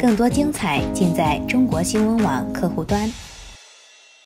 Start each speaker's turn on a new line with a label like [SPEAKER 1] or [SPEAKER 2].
[SPEAKER 1] 更多精彩尽在中国新闻网客户端。